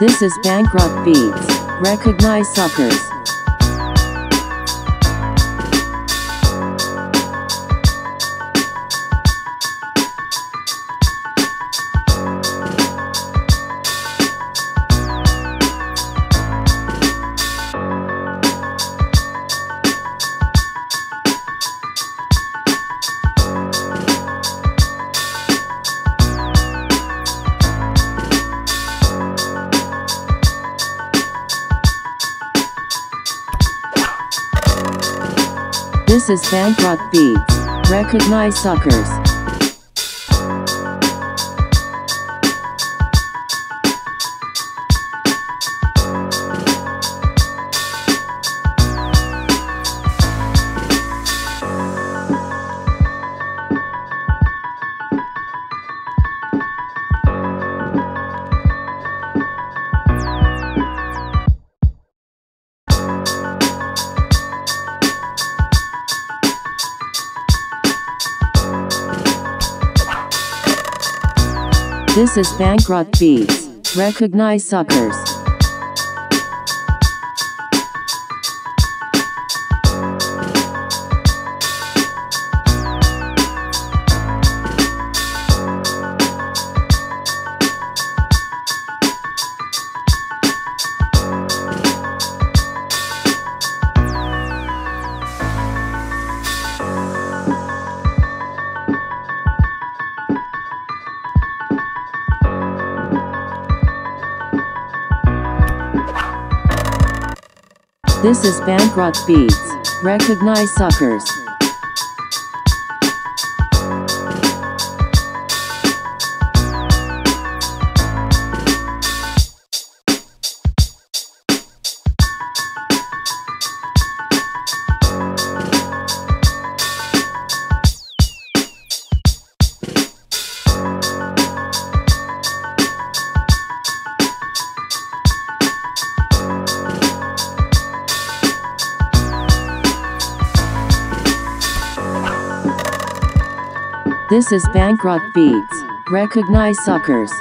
This is Bankrupt Beats. Recognize suckers. This is Bankrupt Beats. Recognize suckers. This is Bankrupt Beats. Recognize suckers. This is Bankrupt Beats. Recognize suckers. This is Bankrupt Beats. Recognize suckers.